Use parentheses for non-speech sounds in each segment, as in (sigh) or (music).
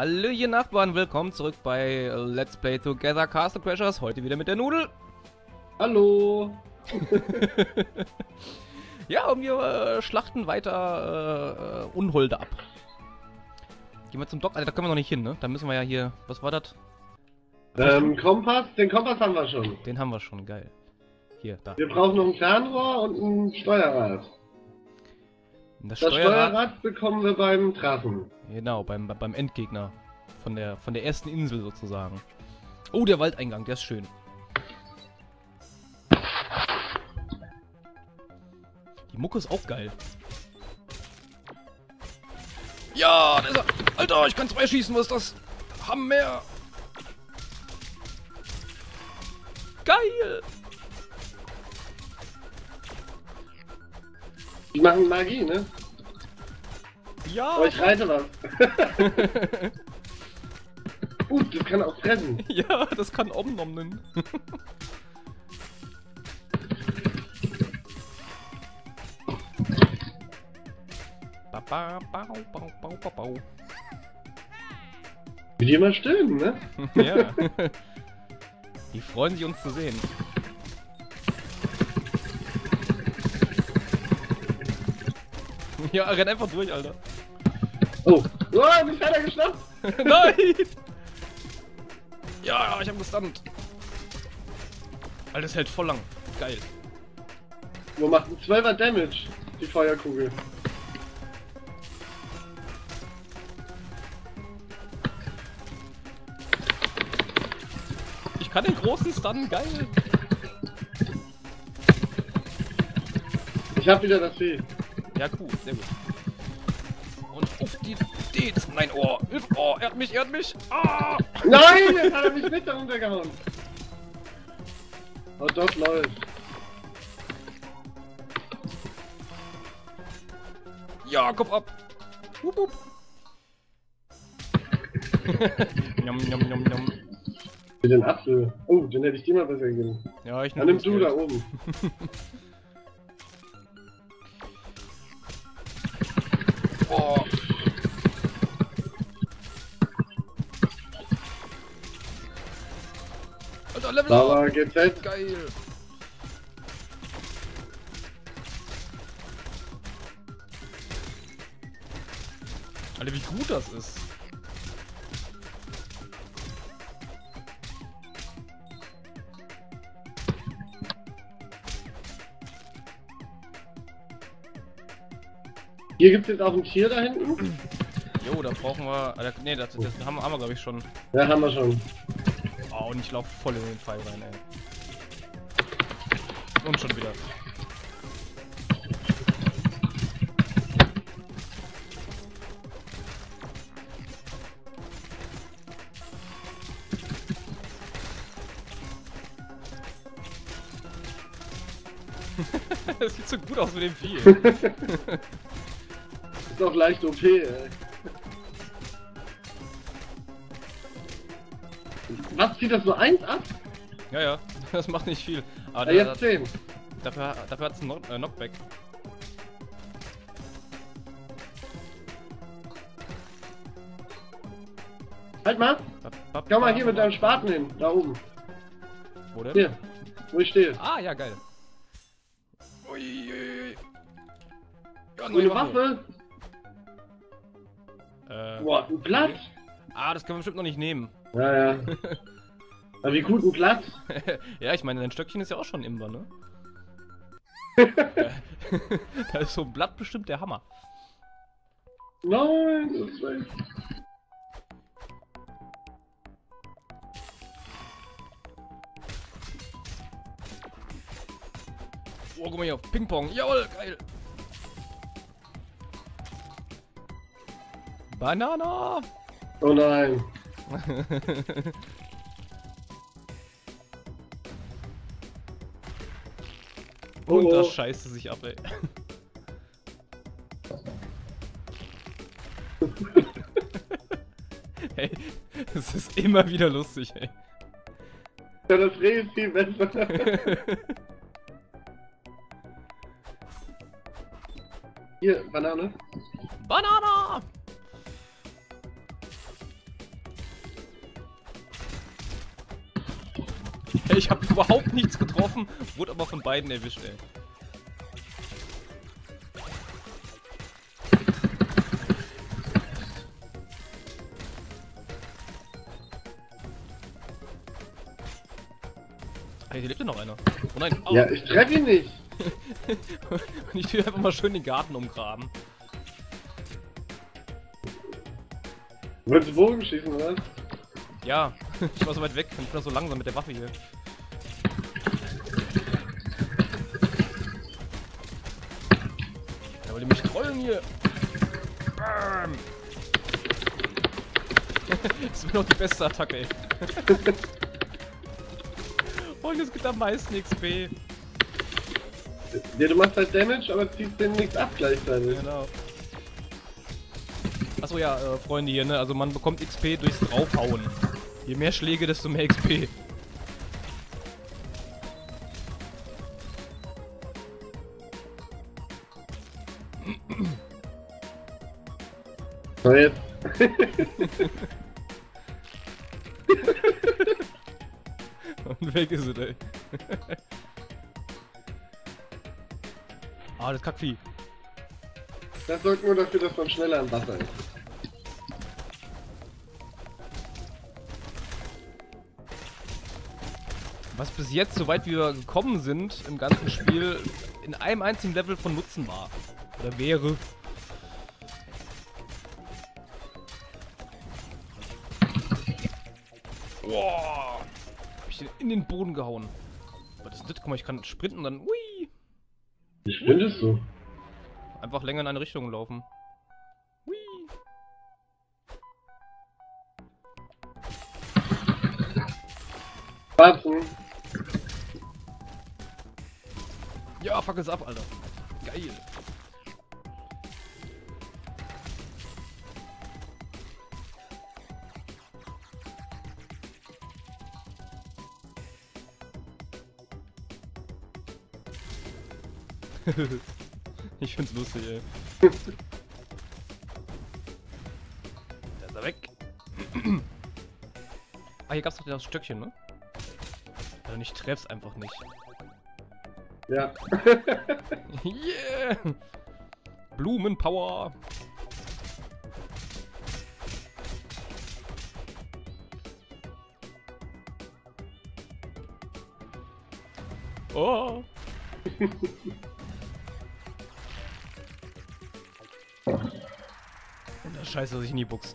Hallo ihr Nachbarn, willkommen zurück bei Let's Play Together Castle Crashers. Heute wieder mit der Nudel. Hallo. (laughs) ja, und wir äh, schlachten weiter äh, Unholde ab. Gehen wir zum Dock. Also, da können wir noch nicht hin, ne? Da müssen wir ja hier. Was war das? Ähm, Kompass, den Kompass haben wir schon. Den haben wir schon, geil. Hier, da. Wir brauchen noch ein Fernrohr und ein Steuerrad. Das, Das Steuerrad, Steuerrad bekommen wir beim Drachen. Genau, beim, beim Endgegner. Von der, von der ersten Insel sozusagen. Oh, der Waldeingang, der ist schön. Die Mucke ist auch geil. Ja, da ist er. Alter, ich kann zwei schießen, was ist das? Hammer. Geil. Die machen Magie, ne? Ja. Aber ich reite was. (laughs) uh, das kann auch fressen. ja, das kann Omnom nennen. (laughs) Ba, ba, bau, bau, bau, bau, bau. Wie die immer stöhnen, ne? (laughs) Ja. Die freuen sich, uns zu sehen. Ja, renn einfach durch, Alter. Oh. Oh, mich hat er geschnappt. (laughs) Nein! Ja, ich hab gestunt. Alter, das hält voll lang. Geil. Wo macht ein 12er Damage, die Feuerkugel. Ich kann den großen stunnen, geil. Ich hab wieder das Vieh. Ja, cool, sehr gut. Und auf die Dates. Nein, oh, hilf, oh, er hat mich, er hat mich. Ah! Nein, jetzt hat er mich mit da runtergehauen. Oh, dort läuft. Ja, Kopf ab. Wup, wup. (laughs) njam, njam, njam, njam. Für den Apfel. Oh, den hätte ich dir mal besser gegeben. Ja, ich Dann nehm nimm das du Geld. da oben. (laughs) Oh. GZ. Geil. Alter, wie gut das ist. Hier gibt's jetzt auch ein Tier da hinten. Jo, da brauchen wir. Nee, das, das haben, wir- haben wir glaube ich schon. Ja, haben wir schon. Und ich laufe voll in den Pfeil rein, ey. Und schon wieder. (laughs) das sieht so gut aus mit dem Vieh. (laughs) Ist auch leicht OP, ey. Was, zieht das nur eins ab? ja, ja, (laughs) das macht nicht viel. Aber Ja, jetzt 10. dafür, dafür hat es einen äh, Knockback. Halt mal. Komm mal hier mit deinem Spaten hin. Da oben. Wo denn? Hier. Wo ich stehe. Ah, ja, geil. Ui, ui, ui. Ja, Grüne Waffe. Äh, Boah, ein Blatt. ah, das können wir bestimmt noch nicht nehmen. Ja, ja. (laughs) Aber wie gut ein Blatt. (laughs) ja, ich meine, dein Stöckchen ist ja auch schon Imber, ne? (laughs) da ist so ein Blatt bestimmt der Hammer. Nein, das ist weg. Oh, guck mal hier, Ping-Pong. Jawohl, geil. Banana. Oh nein. Und Oh, oh. das scheiße sich ab, ey. (laughs) hey, das ist immer wieder lustig, ey. Ja, das Reh ist viel besser. (laughs) Hier, Banane. Banana! Ich habe überhaupt nichts getroffen, wurde aber von beiden erwischt, ey. Hey, hier lebt ja noch einer. Oh nein, au. Ja, ich treffe ihn nicht. (laughs) Und ich will einfach mal schön den Garten umgraben. Wolltest du Bogen schießen, oder? Ja, (laughs) ich war so weit weg und ich bin so langsam mit der Waffe hier. Wollt ihr mich trollen hier? Bam. (laughs) Das ist mir noch die beste Attacke, ey. (laughs) Und es gibt am meisten XP. Ja, du machst halt Damage, aber ziehst denen nichts ab gleichzeitig. Genau. Achso ja, äh, Freunde hier, ne? Also man bekommt XP durchs Draufhauen. Je mehr Schläge, desto mehr XP. Jetzt. Und weg ist es, ey. ah, das Kackvieh. Das sorgt nur dafür, dass man schneller im Wasser ist. Was bis jetzt, soweit wir gekommen sind, im ganzen Spiel, in einem einzigen Level von Nutzen war. Oder wäre. In den Boden gehauen. Was ist das? Guck mal, ich kann sprinten und dann. Ui! Wie sprintest du? Einfach länger in eine Richtung laufen. Hui. (laughs) Warten. Ja, fuck es ab, Alter. Geil. (laughs) ich find's lustig, ey. Da ist er weg. (clears throat) ah, hier gab's doch das Stöckchen, ne? Also ich treff's einfach nicht. Ja. (laughs) Yeah! Blumenpower! Oh! (laughs) Scheiße, dass ich nie buchs.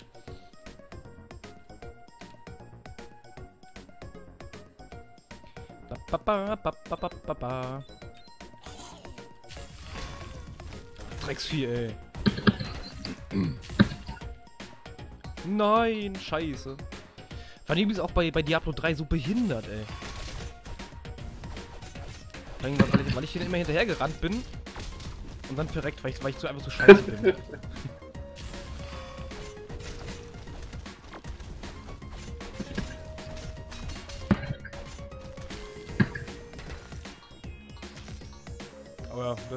Drecksvieh, ey. Nein, scheiße. Vor allem ist auch bei, bei Diablo 3 so behindert, ey. Vor allem, weil ich, weil ich hier immer hinterher gerannt bin und dann verreckt, weil ich, weil ich so einfach so scheiße bin. (laughs)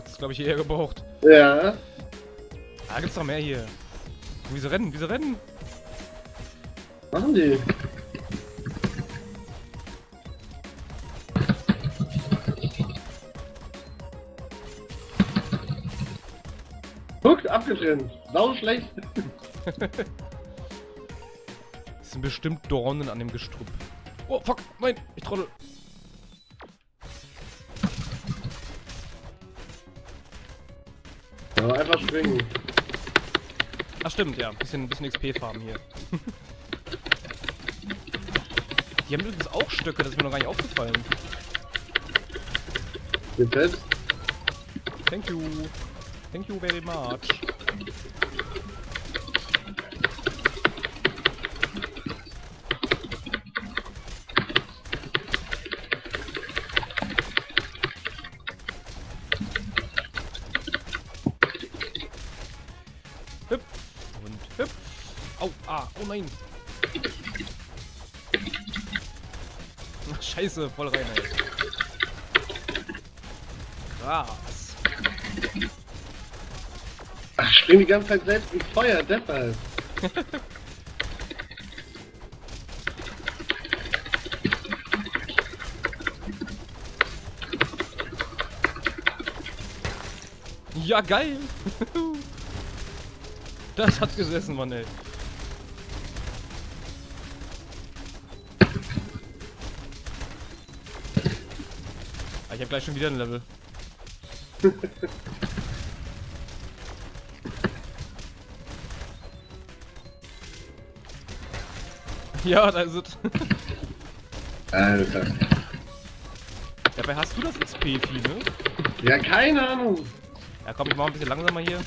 das ist, glaube ich, eher gebraucht. Ja. Ah, gibt's noch mehr hier. Wieso rennen? Wieso rennen? Machen die. Guck, abgetrennt. Sau schlecht. Es (laughs) sind bestimmt Dornen an dem Gestrüpp. Oh, fuck, nein, ich trottel. Aber einfach springen. Ach stimmt, ja, bisschen, bisschen XP-Farben hier. Die haben übrigens auch Stöcke, das ist mir noch gar nicht aufgefallen. Selbst. Thank you. Thank you very much. Hüpf. Und hüpf. Au, ah, oh nein. Ach, scheiße, voll rein, ey. Krass. Ach, ich spring die ganze Zeit selbst mit Feuer, deshalb. ja, geil. (laughs) das hat gesessen, Mann, ey. Ah, ich hab gleich schon wieder ein Level. (laughs) ja, da ist es. Alter. Dabei hast du das XP-Vieh, ne? Ja, keine Ahnung. Ja, komm, ich mach ein bisschen langsamer hier.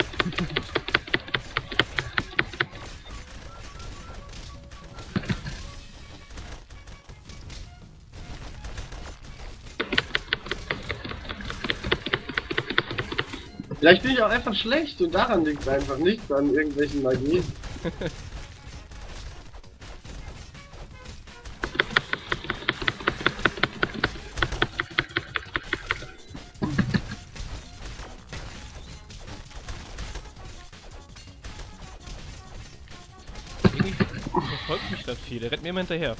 Vielleicht bin ich auch einfach schlecht und daran liegt es einfach nicht an irgendwelchen Magie. Irgendwie verfolgt mich das viel. Der rennt mir immer hinterher.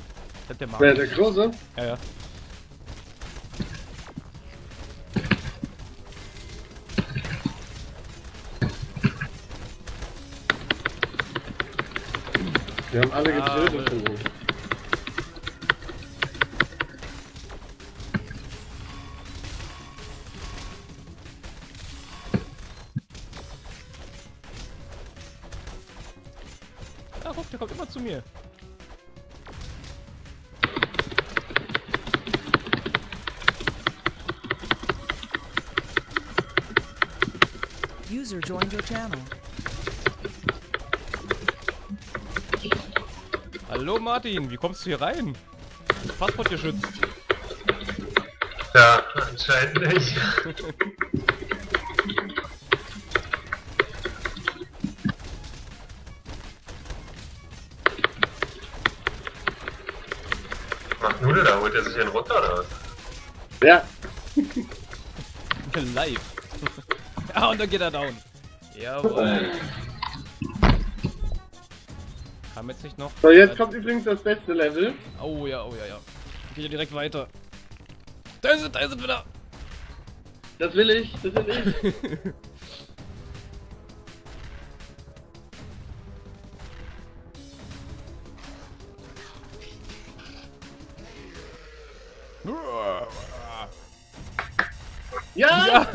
Das ist der Wer, der Große? Ja, ja. Wir haben alle Ah, getötet. wohl. Ja, guck, der kommt immer zu mir. User joined your channel. Hallo Martin, wie kommst du hier rein? Das Passport geschützt. Ja, anscheinend nicht. (laughs) Macht Nude da, holt er sich einen runter oder was? Ja, (laughs) Live. (laughs) ja, und dann geht er down. Jawohl. Jetzt nicht noch. so jetzt kommt übrigens das beste Level. Oh ja, oh ja, ja. Geht ja direkt weiter. Da ist es, da ist es wieder. Das will ich, das will ich. (laughs) Ja! Ja!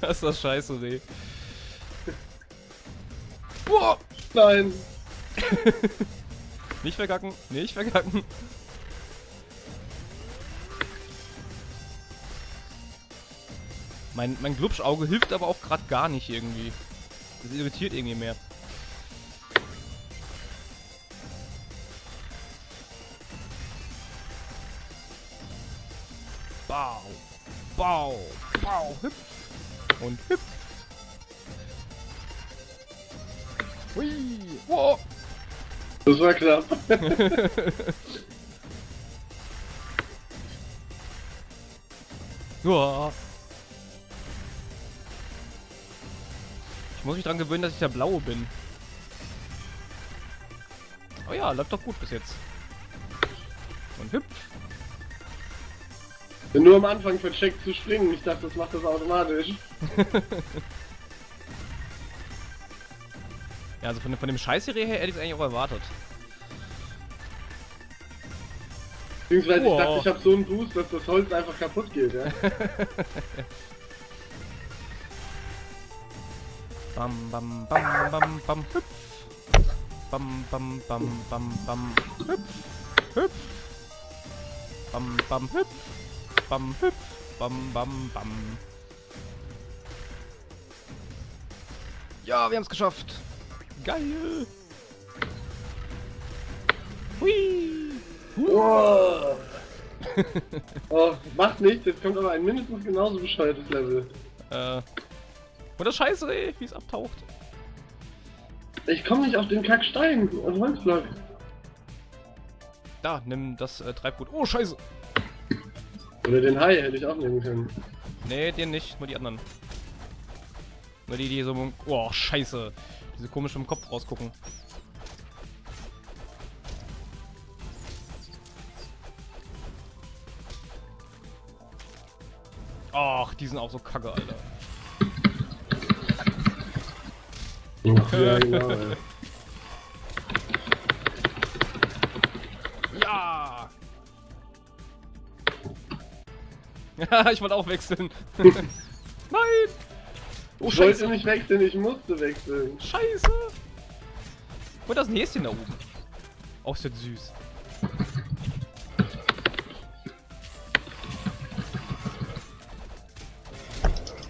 das ist das scheiße, nee. Boah! Nein! (laughs) Nicht verkacken, nicht verkacken. Mein, mein Glubschauge hilft aber auch gerade gar nicht irgendwie. Das irritiert irgendwie mehr. Das war knapp. Uah. Ich muss mich dran gewöhnen, dass ich der Blaue bin. Oh ja, läuft doch gut bis jetzt. Und hüpf. Bin nur am Anfang vercheckt zu springen. Ich dachte, das macht das automatisch. (laughs) Ja, also von, von dem Scheißserie her hätte ich es eigentlich auch erwartet. Beziehungsweise Wow. ich dachte, ich habe so einen Boost, dass das Holz einfach kaputt geht, ja. (laughs) Bam, bam, bam, bam, bam, hüpf. Bam, bam, bam, bam, bam, hüpf. Hüpf. Bam, bam, hüpf. Bam, hüpf. Bam, bam, bam. Ja, wir haben es geschafft. Geil. Wow. oh, macht nichts, jetzt kommt aber ein mindestens genauso bescheuertes Level. Äh. Und das Scheiße, ey, wie es abtaucht. Ich komme nicht auf den Kackstein und Holzblock. Da, nimm das äh, Treibgut. Oh, Scheiße. Oder den Hai hätte ich auch nehmen können. Nee, den nicht, nur die anderen. Nur die, die so. Oh, scheiße. Diese komisch im Kopf rausgucken. Ach, die sind auch so kacke, Alter. Ja. Genau, (laughs) ja! Ja, (laughs) ich wollte auch wechseln. (laughs) Nein! Oh, ich wollte nicht wechseln, ich musste wechseln. Scheiße! Und das ist da oben. Auch oh, ist süß.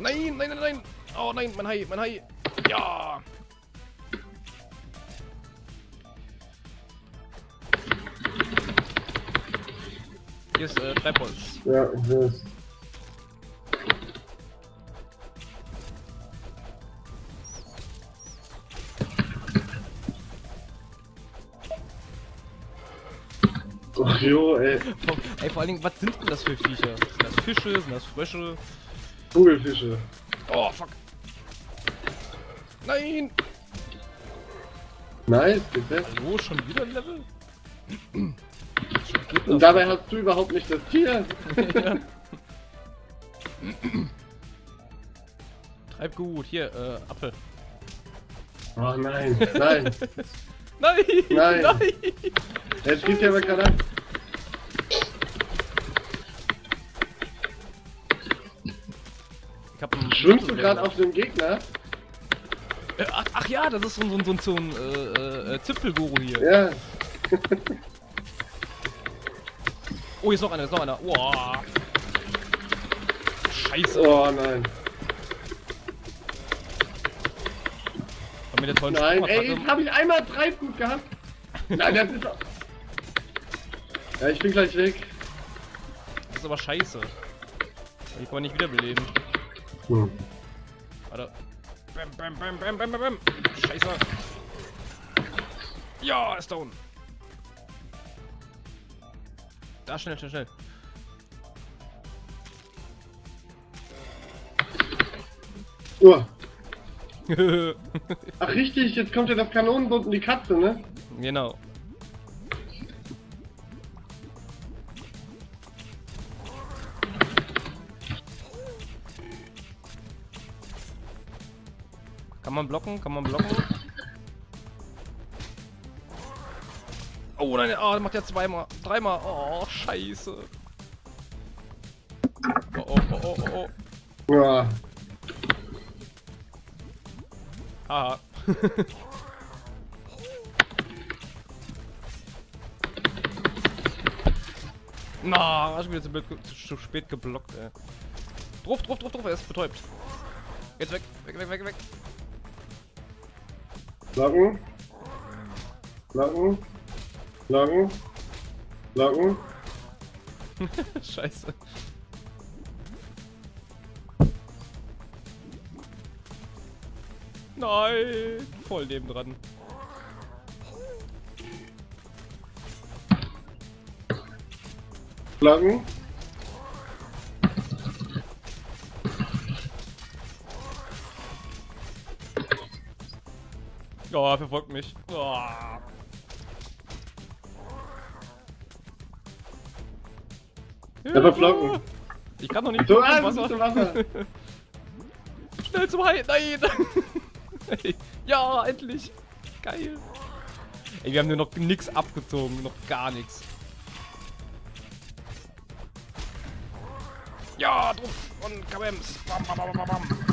Nein, nein, nein, nein! Oh nein, mein Hai, mein Hai! Ja! Hier ist äh, Treibholz. Ja, ich weiß. Ach jo, ey. Vor- Ey, vor allen Dingen, was sind denn das für Viecher? Sind das Fische? Sind das Frösche? Kugelfische. Oh, fuck. Nein! Nice, bitte. Hallo, schon wieder ein Level? Geht Und dabei hast du überhaupt nicht das Tier. (laughs) Treib gut, hier, äh, Apfel. Oh nein, nein. (laughs) Nein! Nein. Nein! Jetzt schießt ja aber gerade ab. Schwimmst du gerade auf dem Gegner? Äh, ach, ach ja, das ist so, ein- so, ein- so, so ein äh, äh, Zipfelguru hier. Ja. (laughs) Oh, hier ist noch einer, ist noch einer. Wow. Scheiße. Oh nein. Mit der tollen Nein, ey, jetzt habe ich einmal Treibgut gehabt. Nein, das ist auch... Ja, ich bin gleich weg. Das ist aber scheiße. Die kann man nicht wiederbeleben. Hm. Warte. Bam, bam, bam, bam, bam, bam, bam. Scheiße. Ja, ist down. Da, schnell, schnell, schnell. Oh. (laughs) Ach richtig, jetzt kommt ja das Kanonenboot und die Katze, ne? genau. Man blocken? Kann man blocken? Oh nein, oh, der macht ja zweimal, dreimal. Oh, scheiße. Oh, oh, oh, oh, oh, oh. Ja. Haha. (laughs) Na, hast du wieder zu, blöd zu spät geblockt, ey. Drauf, drauf, drauf, drauf, er ist betäubt. Jetzt weg, weg, weg, weg, weg. Locken. Locken. Locken. Locken. Scheiße. Nein, voll neben dran. Oh, er verfolgt mich. Oh. Ja, verflocken. Ich kann doch nicht du im Wasser. (laughs) Schnell zum Hai. Nein. (laughs) Ey, ja, endlich. Geil. Ey, wir haben nur noch nix abgezogen. Noch gar nichts. Ja, drauf. Und Kabems. Bam, bam, bam, bam, bam.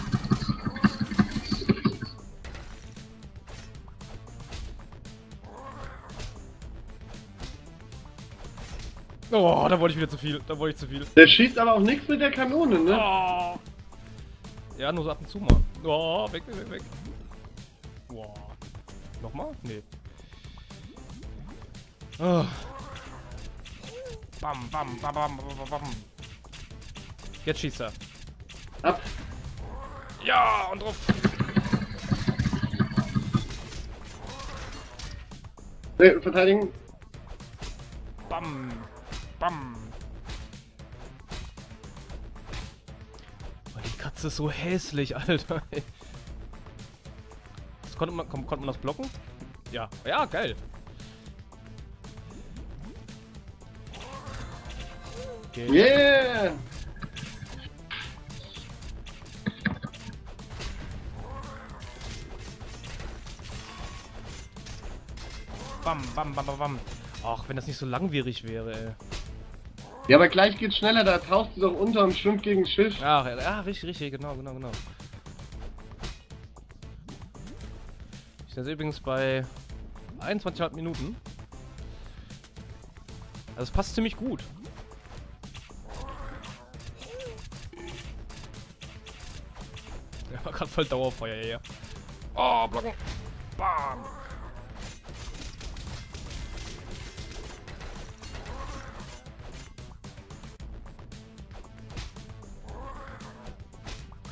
Oh, da wollte ich wieder zu viel. Da wollte ich zu viel. Der schießt aber auch nichts mit der Kanone, ne? Oh. Ja, nur so ab und zu mal. Oh, weg, weg, weg, weg. Boah. Nochmal? Nee. Oh. Bam, bam, bam, bam, bam, bam. Jetzt schießt er. Ab. Ja, und drauf. Ne, verteidigen. Bam, bam. Oh, die Katze ist so hässlich, (laughs) Alter. Das konnte man, kon- konnte man das blocken? Ja. Ja, geil. Okay. Yeah! bam, bam, bam, bam, bam. Ach, wenn das nicht so langwierig wäre, ey. Ja, aber gleich geht's schneller, da tauchst du doch unter und schwimmt gegen das Schiff. Ach, ja, ja, richtig, richtig, genau, genau, genau. Ich bin jetzt übrigens bei 21,5 Minuten. Also es passt ziemlich gut. (laughs) Ja, war gerade voll Dauerfeuer hier. Oh, blocken. Bam.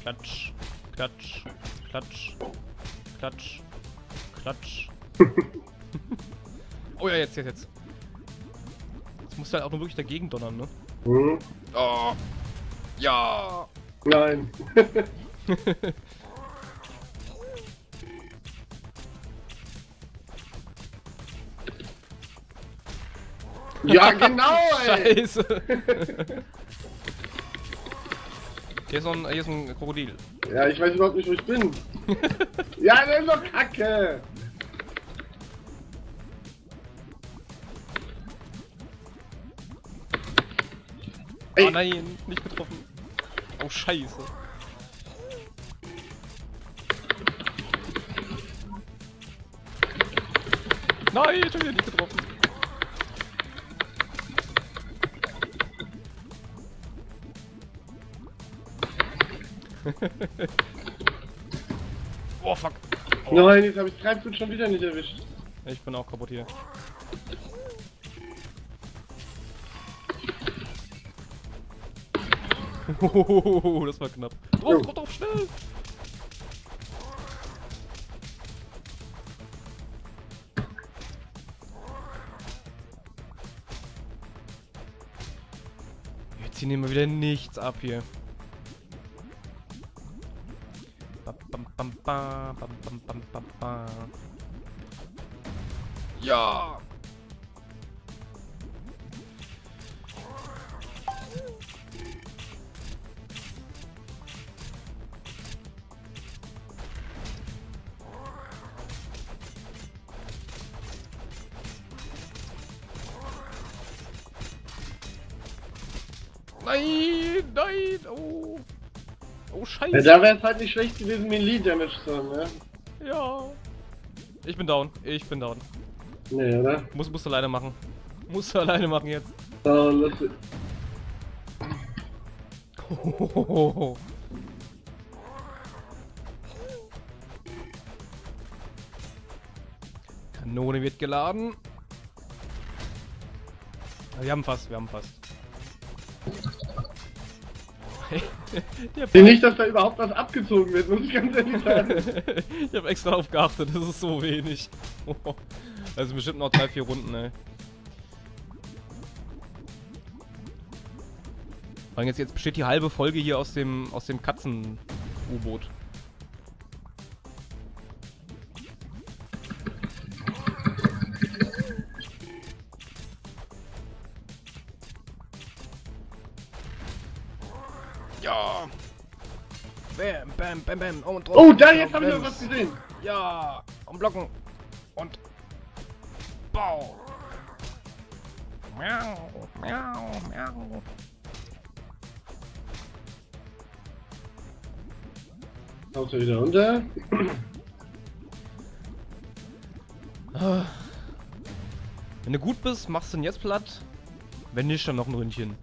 Klatsch, klatsch, klatsch, klatsch, klatsch. (laughs) oh ja, jetzt, jetzt, jetzt. Jetzt musst du halt auch nur wirklich dagegen donnern, ne? Hm? Oh. Ja. Nein. (laughs) ja, genau, ey. Scheiße. (laughs) Hier ist, ein, hier ist ein Krokodil. Ja, ich weiß überhaupt nicht, wo ich bin. (laughs) ja, das ist doch kacke. Ey. Oh nein, nicht getroffen. Oh scheiße. Nein, ich hab hier nicht getroffen. (laughs) oh fuck. Oh, Nein, jetzt habe ich Treibgut schon wieder nicht erwischt. Ich bin auch kaputt hier. Hohohoho, (laughs) das war knapp. Drauf, drauf, drauf, schnell! Wir ziehen immer wieder nichts ab hier. bum. Yeah. Nein, nein, oh. Oh, Ja, scheiße. da wäre es halt nicht schlecht gewesen, Melee Damage zu haben, ne? Ja. Ich bin down, ich bin down. Nee, oder? Muss, musst du alleine machen. Musst du alleine machen jetzt. So, lustig. (laughs) Kanone wird geladen. Wir haben fast, wir haben fast. Nicht, dass da überhaupt was abgezogen wird, muss ich ganz ehrlich sagen. (laughs) ich habe extra darauf geachtet, das ist so wenig. Sind (laughs) bestimmt noch drei, vier Runden, ey. Vor allem jetzt, jetzt besteht die halbe Folge hier aus dem, aus dem Katzen-U-Boot. Bam, bam, bam, bam. Und drauf. Oh, da, jetzt habe ich noch was gesehen. Ja, und blocken. Und Bau. Miau, miau, miau. Er wieder runter. Wenn du gut bist, machst du ihn jetzt platt. Wenn nicht, dann noch ein Ründchen.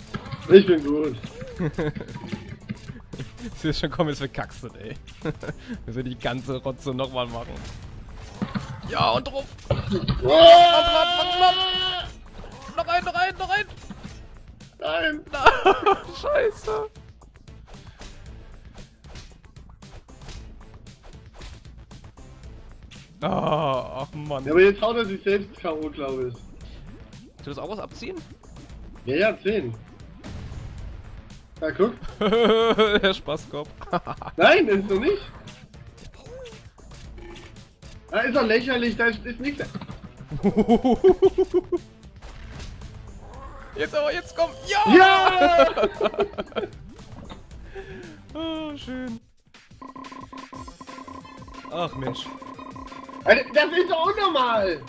Ich bin gut. (laughs) Das ist schon komm, jetzt verkackst du, ey. (laughs) Wir sollen die ganze Rotze nochmal machen. Ja, und drauf. Oh! Platt, mach platt. Noch rein, noch rein, noch rein. Nein! Scheiße. Ah, ach Mann. Ja, aber jetzt haut er sich selbst K.O., glaube ich. Du das auch was abziehen? Ja, ja, 10. Ja, guck. (laughs) Der Spaßkopf. (laughs) Nein, ist doch nicht. Da ist doch lächerlich, da ist, ist nichts. Jetzt aber, jetzt komm. Ja! Ja! (laughs) Ah, schön. Ach Mensch. Alter, Das ist doch unnormal!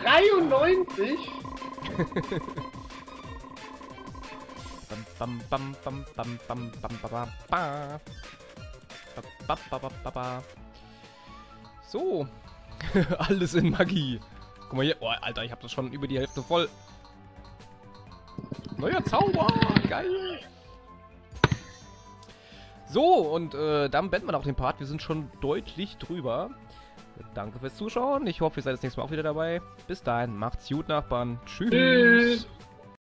93? Bam, bam, bam, bam, bam, bam, bam, bam, bam. Ba, ba, ba, ba, ba. So. (laughs) Alles in Magie. Guck mal hier. Oh, Alter, ich habe das schon über die Hälfte voll. Neuer Zauber. Geil. So, und äh, dann beenden wir auch den Part. Wir sind schon deutlich drüber. Danke fürs Zuschauen. Ich hoffe, ihr seid das nächste Mal auch wieder dabei. Bis dahin, macht's gut, Nachbarn. Tschüss. Tschüss.